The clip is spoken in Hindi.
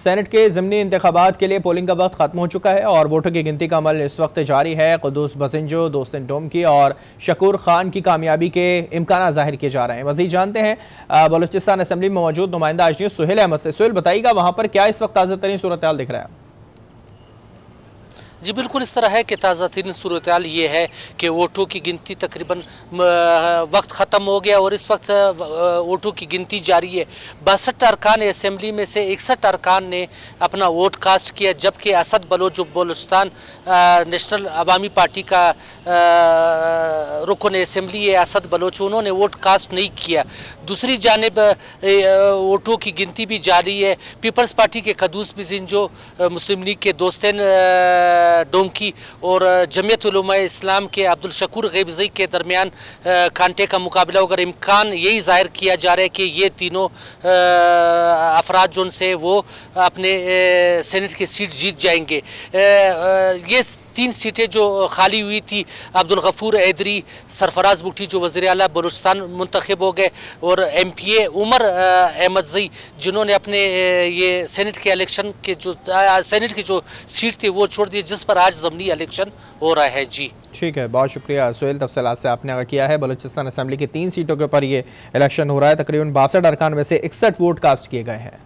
सेनेट के ज़मनी इंतबात के लिए पोलिंग का वक्त ख़त्म हो चुका है और वोटों की गिनती का अमल इस वक्त जारी है। कदूस बसिंजो, दोस्तिन टोमकी और शकूर खान की कामयाबी के इम्कान ज़ाहिर किए जा रहे हैं। वजी जानते हैं बलोचिस्तान असम्बली में मौजूद नुमाइंदा आज सुहेल अहमद से। सुहेल, बताइएगा वहाँ पर क्या इस वक्त ताज़ा तरीन सूरत दिख रहा है? जी, बिल्कुल इस तरह है कि ताज़ा तरीन सूरत ये है कि वोटों की गिनती तकरीबन वक्त ख़त्म हो गया और इस वक्त वोटों की गिनती जारी है। बासठ अरकान असम्बली में से इकसठ अरकान ने अपना वोट कास्ट किया, जबकि असद बलोच बलोचिस्तान नेशनल अवामी पार्टी का रुकन असम्बली असद बलोच उन्होंने वोट कास्ट नहीं किया। दूसरी जानब वोटों की गिनती भी जारी है। पीपल्स पार्टी के कदूस बिजिन जो मुस्लिम लीग के दोस्तन डोंकी और जमीयत इस्लाम के अब्दुल शकूर गैबजी के दरमियान कांटे का मुकाबला अगर इम्कान यही ज़ाहिर किया जा रहा है कि ये तीनों अफराद जो से वो अपने सेनेट की सीट जीत जाएँगे। ये तीन सीटें जो खाली हुई थी, अब्दुल गफूर ऐदरी सरफराज बुटी जो वजी अला बलूचिस्तान मंतखब हो गए और M P A Umar Ahmadzai, जिन्होंने अपने ये सेनेट के इलेक्शन के जो सेनेट की जो सीट थी वो छोड़ दी, जिस पर आज ज़मनी इलेक्शन हो रहा है। जी। ठीक है, बहुत शुक्रिया सोहेल, तफसलात से आपने अगर किया है। बलूचिस्तान असम्बली की तीन सीटों के ऊपर ये इलेक्शन हो रहा है। तकरीबन बासठ अरकान में से इकसठ वोट कास्ट किए गए हैं।